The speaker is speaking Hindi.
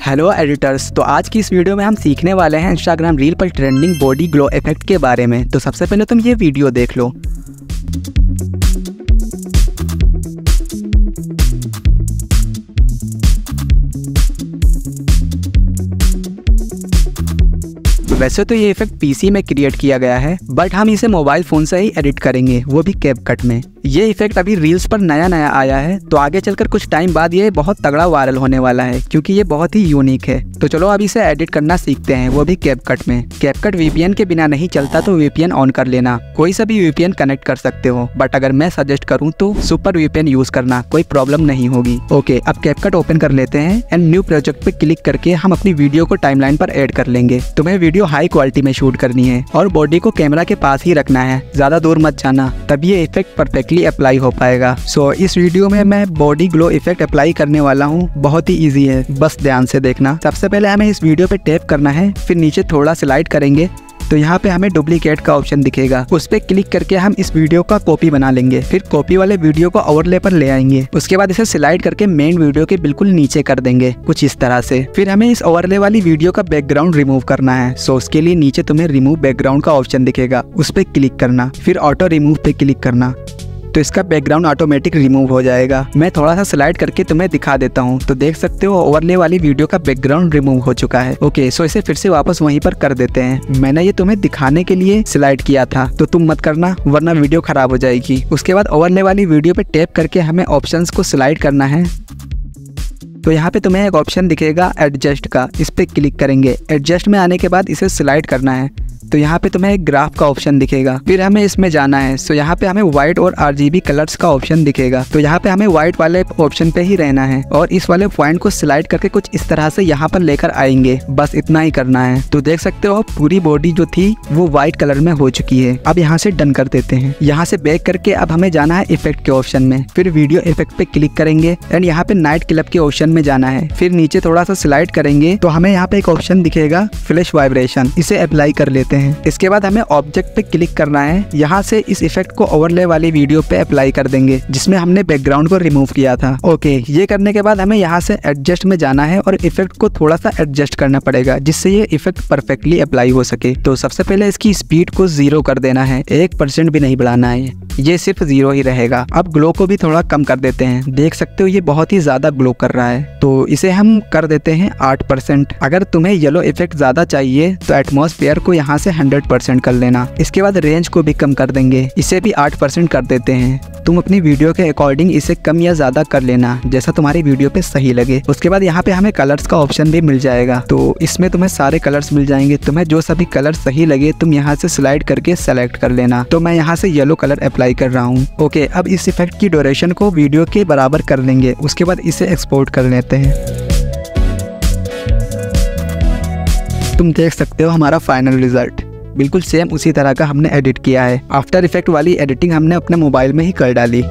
हेलो एडिटर्स तो आज की इस वीडियो में हम सीखने वाले हैं इंस्टाग्राम रील पर ट्रेंडिंग बॉडी ग्लो इफ़ेक्ट के बारे में। तो सबसे पहले तुम ये वीडियो देख लो। वैसे तो ये इफ़ेक्ट पीसी में क्रिएट किया गया है बट हम इसे मोबाइल फ़ोन से ही एडिट करेंगे, वो भी कैप कट में। ये इफ़ेक्ट अभी रील्स पर नया नया आया है तो आगे चलकर कुछ टाइम बाद ये बहुत तगड़ा वायरल होने वाला है, क्योंकि ये बहुत ही यूनिक है। तो चलो अब इसे एडिट करना सीखते हैं, वो भी कैपकट में। कैप कट वीपीएन के बिना नहीं चलता तो वीपीएन ऑन कर लेना। कोई सा भी वीपीएन कनेक्ट कर सकते हो बट अगर मैं सजेस्ट करूँ तो सुपर वीपीएन यूज़ करना, कोई प्रॉब्लम नहीं होगी। ओके अब कैपकट ओपन कर लेते हैं एंड न्यू प्रोजेक्ट पे क्लिक करके हम अपनी वीडियो को टाइमलाइन पर एड कर लेंगे। तुम्हें वीडियो हाई क्वालिटी में शूट करनी है, और बॉडी को कैमरा के पास ही रखना है, ज़्यादा दूर मत जाना तभी ये इफ़ेक्ट परफेक्टली अप्लाई हो पाएगा. सो so, इस वीडियो में मैं बॉडी ग्लो इफ़ेक्ट अप्लाई करने वाला हूँ. बहुत ही ईजी है. बस ध्यान से देखना. सबसे पहले हमें इस वीडियो पे टैप करना है. फिर नीचे थोड़ा स्लाइड करेंगे. तो यहाँ पे हमें डुप्लीकेट का ऑप्शन दिखेगा. उस पर क्लिक करके हम इस वीडियो का कॉपी बना लेंगे. फिर कॉपी वाले वीडियो को ओवरले पर ले आएँगे. उसके बाद इसे सिलाइड करके मेन वीडियो के बिल्कुल नीचे कर देंगे. कुछ इस तरह से. फिर हमें इस ओवरले वाली वीडियो का बैकग्राउंड रिमूव करना है. सो उसके लिए नीचे तुम्हें रिमूव बैकग्राउंड का ऑप्शन दिखेगा. उस पर क्लिक करना. फिर ऑटो रिमूव पे क्लिक करना. तो इसका बैकग्राउंड ऑटोमेटिक रिमूव हो जाएगा। मैं थोड़ा सा स्लाइड करके तुम्हें दिखा देता हूँ। तो देख सकते हो ओवरले वाली वीडियो का बैकग्राउंड रिमूव हो चुका है। ओके सो इसे फिर से वापस वहीं पर कर देते हैं। मैंने ये तुम्हें दिखाने के लिए स्लाइड किया था। तो तुम मत करना, वरना वीडियो खराब हो जाएगी। उसके बाद ओवरले वाली वीडियो पे टैप करके हमें ऑप्शन को स्लाइड करना है। तो यहाँ पे तुम्हें एक ऑप्शन दिखेगा एडजस्ट का। इस पर क्लिक करेंगे। एडजस्ट में आने के बाद इसे स्लाइड करना है। तो यहाँ पे तुम्हें एक ग्राफ का ऑप्शन दिखेगा। फिर हमें इसमें जाना है। सो यहाँ पे हमें व्हाइट और आरजीबी कलर्स का ऑप्शन दिखेगा। तो यहाँ पे हमें व्हाइट वाले ऑप्शन पे ही रहना है। और इस वाले पॉइंट को सिलाइड करके कुछ इस तरह से यहाँ पर लेकर आएँगे। बस इतना ही करना है। तो देख सकते हो, पूरी बॉडी जो थी, वो व्हाइट कलर में हो चुकी है। अब यहाँ से डन कर देते हैं। यहाँ से बैक करके अब हमें जाना है इफ़ेक्ट के ऑप्शन में। फिर वीडियो इफ़ेक्ट पे क्लिक करेंगे। एंड यहाँ पे नाइट क्लब के ऑप्शन में जाना है। फिर नीचे थोड़ा सा स्लाइड करेंगे। तो हमें यहाँ पे एक ऑप्शन दिखेगा फ्लैश वाइब्रेशन इसे अप्लाई कर लेते हैं। इसके बाद हमें ऑब्जेक्ट पे क्लिक करना है। यहाँ से इस इफ़ेक्ट को ओवरले वाली वीडियो पे अप्लाई कर देंगे, जिसमें हमने बैकग्राउंड को रिमूव किया था। ओके ये करने के बाद हमें यहाँ से एडजस्ट में जाना है और इफ़ेक्ट को थोड़ा सा एडजस्ट करना पड़ेगा, जिससे ये इफ़ेक्ट परफेक्टली अप्लाई हो सके। तो सबसे पहले इसकी स्पीड को ज़ीरो कर देना है। एक परसेंट भी नहीं बढ़ाना है। ये सिर्फ़ ज़ीरो ही रहेगा। अब ग्लो को भी थोड़ा कम कर देते हैं। देख सकते हो ये बहुत ही ज़्यादा ग्लो कर रहा है। तो इसे हम कर देते हैं आठ परसेंट अगर तुम्हें येलो इफ़ेक्ट ज़्यादा चाहिए तो एटमोसफेयर को यहाँ से हंड्रेड परसेंट कर लेना। इसके बाद रेंज को भी कम कर देंगे। इसे भी आठ परसेंट कर देते हैं। तुम अपनी वीडियो के अकॉर्डिंग इसे कम या ज़्यादा कर लेना, जैसा तुम्हारी वीडियो पे सही लगे। उसके बाद यहाँ पे हमें कलर्स का ऑप्शन भी मिल जाएगा। तो इसमें तुम्हें सारे कलर्स मिल जाएँगे। तुम्हें जो सभी कलर सही लगे, तुम यहाँ से स्लाइड करके सेलेक्ट कर लेना। तो मैं यहाँ से येलो कलर अप्लाई कर रहा हूँ। ओके अब इस इफ़ेक्ट की ड्यूरेशन को वीडियो के बराबर कर लेंगे। उसके बाद इसे एक्सपोर्ट कर लेते हैं। तुम देख सकते हो हमारा फाइनल रिज़ल्ट बिल्कुल सेम उसी तरह का हमने एडिट किया है. आफ्टर इफ़ेक्ट वाली एडिटिंग हमने अपने मोबाइल में ही कर डाली.